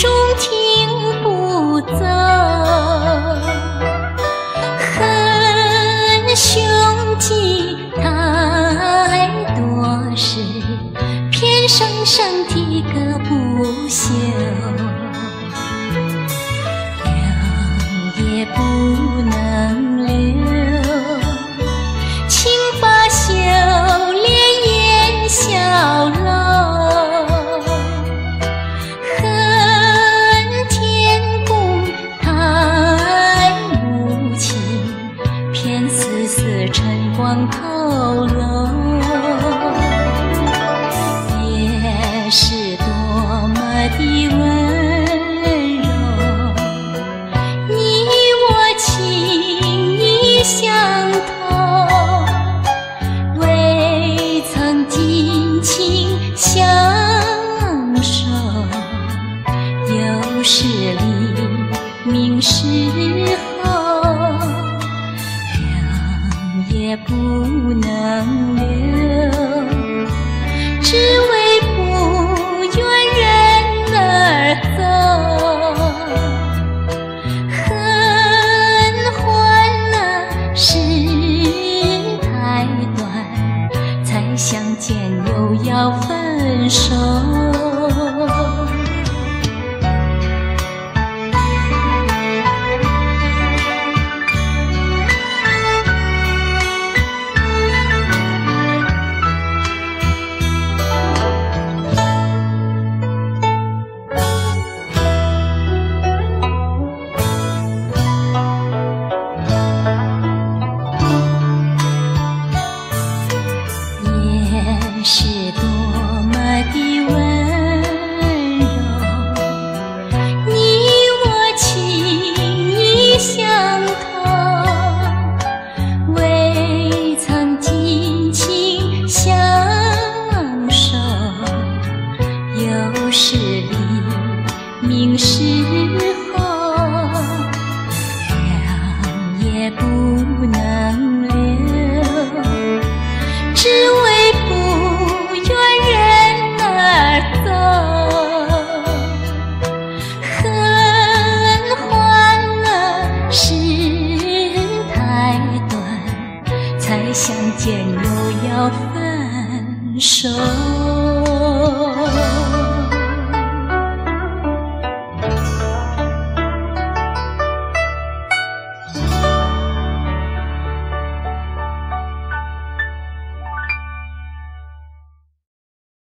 中听不走，恨兄弟太多事，偏生生的个不休，我的温柔，你我情意相投，未曾尽情相守，又是黎明时候，留也不能留。只为分手。时候，两眼不能留，只为不愿人儿走。恨欢乐是太短，才相见又要分手。